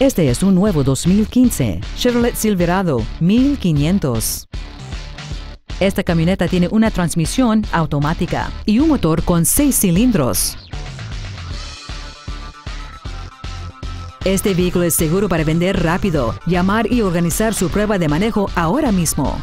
Este es un nuevo 2015 Chevrolet Silverado 1500. Esta camioneta tiene una transmisión automática y un motor con 6 cilindros. Este vehículo es seguro para vender rápido. Llamar y organizar su prueba de manejo ahora mismo.